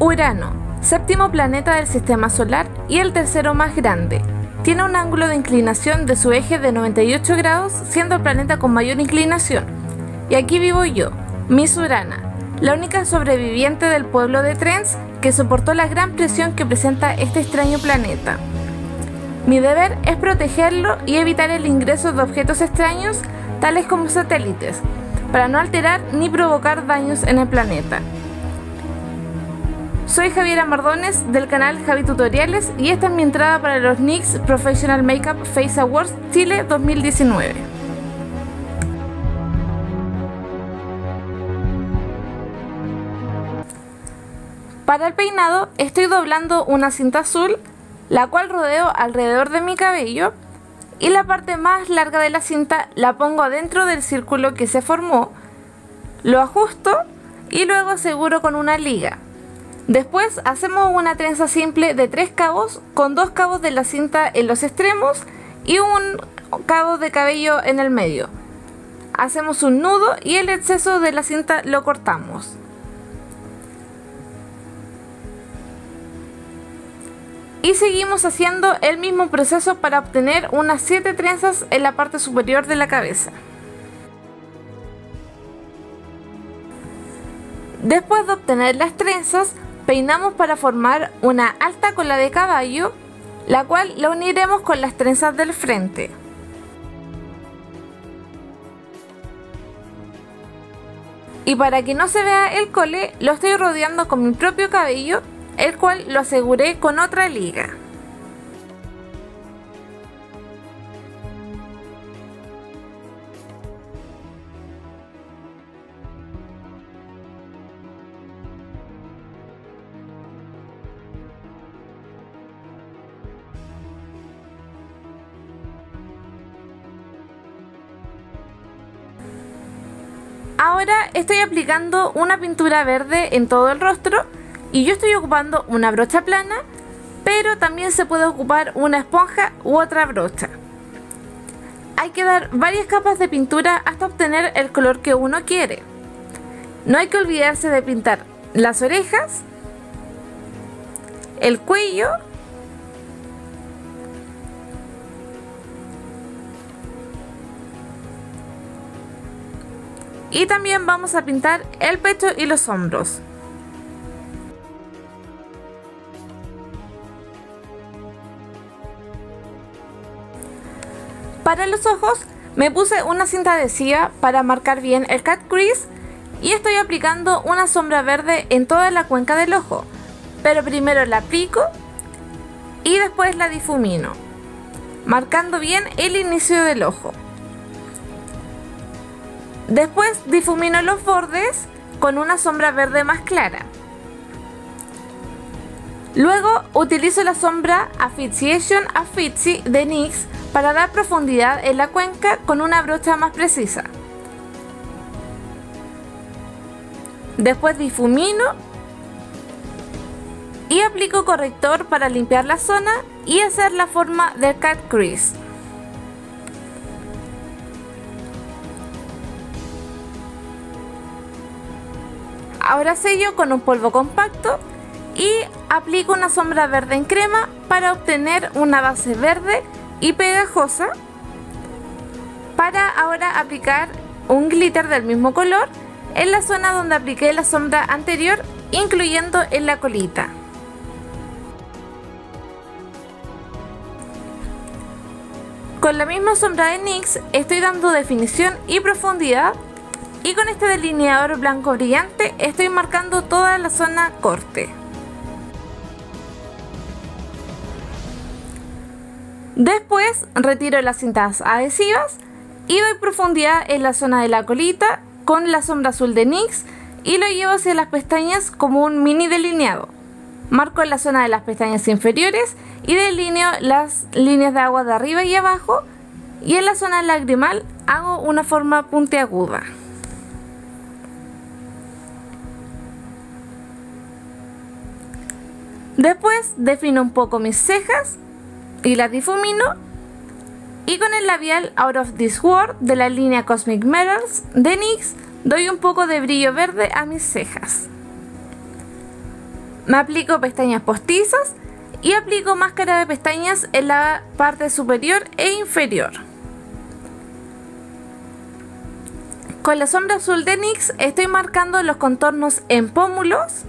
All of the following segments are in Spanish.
Urano, séptimo planeta del sistema solar y el tercero más grande. Tiene un ángulo de inclinación de su eje de 98 grados, siendo el planeta con mayor inclinación. Y aquí vivo yo, Miss Urana, la única sobreviviente del pueblo de Trens que soportó la gran presión que presenta este extraño planeta. Mi deber es protegerlo y evitar el ingreso de objetos extraños, tales como satélites, para no alterar ni provocar daños en el planeta. Soy Javiera Mardones del canal Javi Tutoriales y esta es mi entrada para los NYX Professional Makeup Face Awards Chile 2019. Para el peinado estoy doblando una cinta azul, la cual rodeo alrededor de mi cabello y la parte más larga de la cinta la pongo dentro del círculo que se formó, lo ajusto y luego aseguro con una liga. Después hacemos una trenza simple de tres cabos con dos cabos de la cinta en los extremos y un cabo de cabello en el medio. Hacemos un nudo y el exceso de la cinta lo cortamos. Y seguimos haciendo el mismo proceso para obtener unas 7 trenzas en la parte superior de la cabeza. Después de obtener las trenzas, peinamos para formar una alta cola de caballo, la cual la uniremos con las trenzas del frente. Y para que no se vea el cole, lo estoy rodeando con mi propio cabello, el cual lo aseguré con otra liga. Ahora estoy aplicando una pintura verde en todo el rostro y yo estoy ocupando una brocha plana, pero también se puede ocupar una esponja u otra brocha. Hay que dar varias capas de pintura hasta obtener el color que uno quiere. No hay que olvidarse de pintar las orejas, el cuello y también vamos a pintar el pecho y los hombros. Para los ojos me puse una cinta adhesiva para marcar bien el cat crease y estoy aplicando una sombra verde en toda la cuenca del ojo, pero primero la aplico y después la difumino, marcando bien el inicio del ojo. Después difumino los bordes con una sombra verde más clara. Luego utilizo la sombra Asphyxiation Affixi de NYX para dar profundidad en la cuenca con una brocha más precisa. Después difumino y aplico corrector para limpiar la zona y hacer la forma del cat crease. Ahora sello con un polvo compacto y aplico una sombra verde en crema para obtener una base verde y pegajosa para ahora aplicar un glitter del mismo color en la zona donde apliqué la sombra anterior incluyendo en la colita. Con la misma sombra de NYX estoy dando definición y profundidad y con este delineador blanco brillante estoy marcando toda la zona corte. Después retiro las cintas adhesivas y doy profundidad en la zona de la colita con la sombra azul de NYX y lo llevo hacia las pestañas como un mini delineado. Marco la zona de las pestañas inferiores y delineo las líneas de agua de arriba y abajo y en la zona lagrimal hago una forma puntiaguda. Después defino un poco mis cejas y las difumino. Y con el labial Out of This World de la línea Cosmic Metals de NYX doy un poco de brillo verde a mis cejas. me aplico pestañas postizas y aplico máscara de pestañas en la parte superior e inferior. Con la sombra azul de NYX estoy marcando los contornos en pómulos,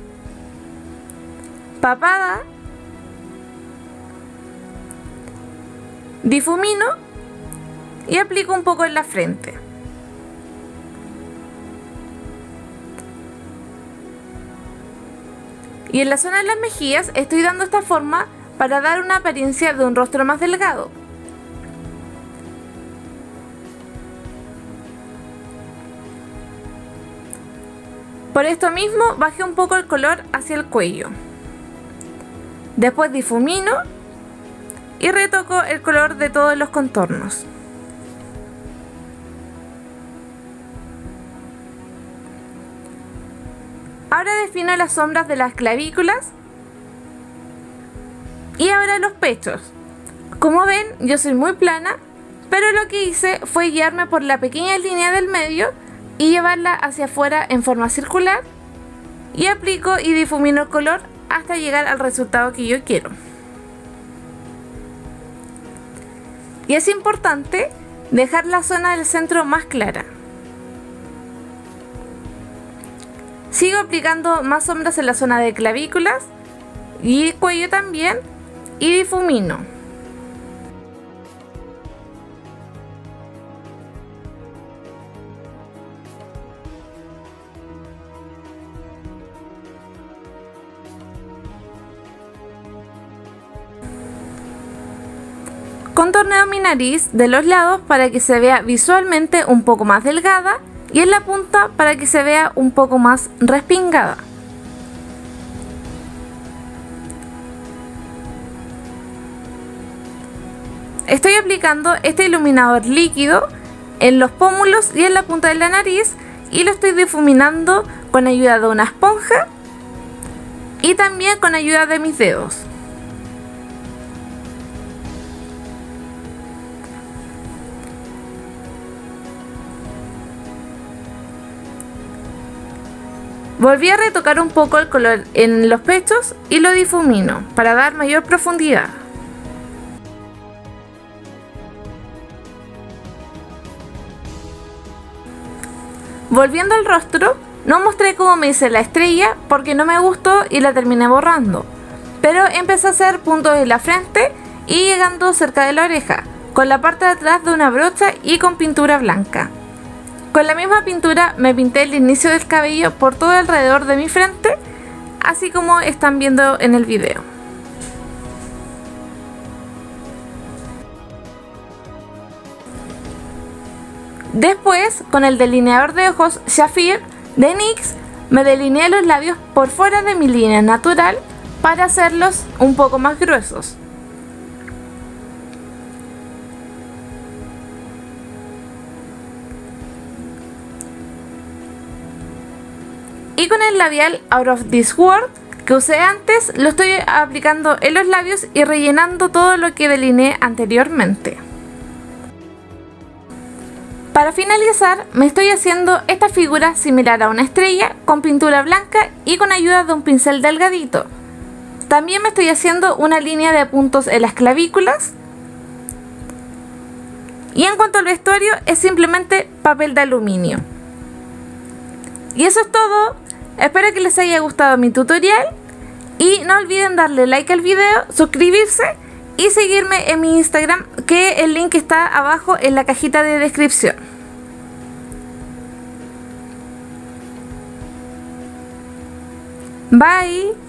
papada, difumino y aplico un poco en la frente. Y en la zona de las mejillas estoy dando esta forma para dar una apariencia de un rostro más delgado. Por esto mismo bajé un poco el color hacia el cuello. Después difumino y retoco el color de todos los contornos. Ahora defino las sombras de las clavículas y ahora los pechos. Como ven, yo soy muy plana, pero lo que hice fue guiarme por la pequeña línea del medio y llevarla hacia afuera en forma circular y aplico y difumino el color hasta llegar al resultado que yo quiero. Y es importante dejar la zona del centro más clara. Sigo aplicando más sombras en la zona de clavículas y cuello también y difumino. Contorneo mi nariz de los lados para que se vea visualmente un poco más delgada y en la punta para que se vea un poco más respingada. Estoy aplicando este iluminador líquido en los pómulos y en la punta de la nariz y lo estoy difuminando con ayuda de una esponja y también con ayuda de mis dedos. Volví a retocar un poco el color en los pechos y lo difumino para dar mayor profundidad. Volviendo al rostro, no mostré cómo me hice la estrella porque no me gustó y la terminé borrando. Pero empecé a hacer puntos en la frente y llegando cerca de la oreja, con la parte de atrás de una brocha y con pintura blanca. Con la misma pintura me pinté el inicio del cabello por todo alrededor de mi frente, así como están viendo en el video. Después, con el delineador de ojos Shafir de NYX, me delineé los labios por fuera de mi línea natural para hacerlos un poco más gruesos. Y con el labial Out of This World que usé antes, lo estoy aplicando en los labios y rellenando todo lo que delineé anteriormente. Para finalizar, me estoy haciendo esta figura similar a una estrella con pintura blanca y con ayuda de un pincel delgadito. También me estoy haciendo una línea de puntos en las clavículas. Y en cuanto al vestuario, es simplemente papel de aluminio. Y eso es todo. Espero que les haya gustado mi tutorial y no olviden darle like al video, suscribirse y seguirme en mi Instagram que el link está abajo en la cajita de descripción. Bye.